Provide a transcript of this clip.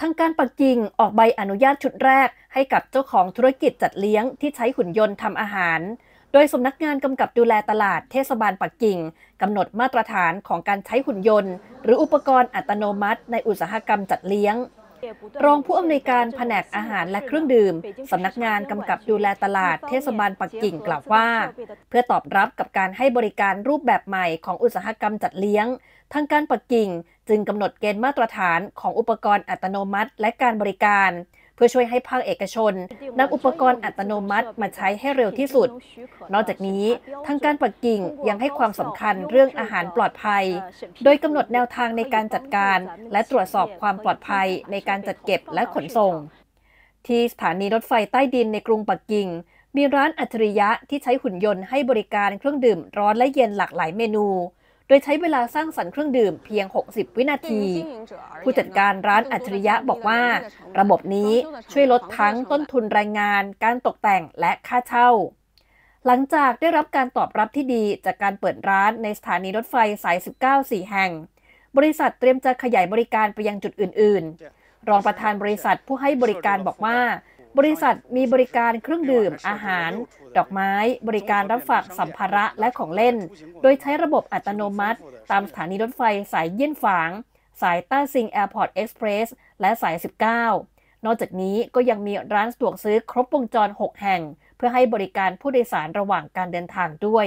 ทางการปักกิ่งออกใบอนุญาตชุดแรก ให้กับเจ้าของธุรกิจจัดเลี้ยงที่ใช้หุ่นยนต์ทำอาหาร โดยสำนักงานกำกับดูแลตลาดเทศบาลปักกิ่งกำหนดมาตรฐานของการใช้หุ่นยนต์ หรืออุปกรณ์อัตโนมัติในอุตสาหกรรมจัดเลี้ยง รองผู้อำนวยการแผนกอาหารและเครื่องดื่มสำนักงานกำกับดูแลตลาดเทศบาลปักกิ่งกล่าวว่า เพื่อตอบรับกับการให้บริการรูปแบบใหม่ของอุตสาหกรรมจัดเลี้ยง ทางการปักกิ่งจึงกำหนดเกณฑ์มาตรฐานของอุปกรณ์อัตโนมัติและการบริการ พื่อช่วยให้ภาคเอกชนนำอุปกรณ์อัตโนมัติมาใช้ให้เร็วที่สุด นอกจากนี้ทางการปักกิ่งยังให้ความสำคัญเรื่องอาหารปลอดภัย โดยกำหนดแนวทางในการจัดการ และตรวจสอบความปลอดภัยในการจัดเก็บและขนส่ง ที่สถานีรถไฟใต้ดินในกรุงปักกิ่งมีร้านอัจฉริยะที่ใช้หุ่นยนต์ให้บริการเครื่องดื่มร้อนและเย็นหลากหลายเมนูโดยใช้เวลาสร้างสรรค์เครื่องดื่มเพียง 60 วินาที ผู้จัดการร้านอัจฉริยะบอกว่า ระบบนี้ช่วยลดทั้งต้นทุนแรงงาน การตกแต่งและค่าเช่า หลังจากได้รับการตอบรับที่ดีจากการเปิดร้านในสถานีรถไฟสาย 19 4 แห่ง บริษัทเตรียมจะขยายบริการไปยังจุดอื่น ๆ รองประธานบริษัทผู้ให้บริการบอกว่า บริษัทมีบริการเครื่องดื่ม อาหาร ดอกไม้ บริการรับฝากสัมภาระและของเล่น โดยใช้ระบบอัตโนมัติ ตามสถานีรถไฟสายเยี่ยนฝาง สายต้าซิง Airport Express และสาย 19 นอกจากนี้ก็ยังมีร้านสะดวกซื้อครบวงจร 6 แห่ง เพื่อให้บริการผู้โดยสารระหว่างการเดินทางด้วย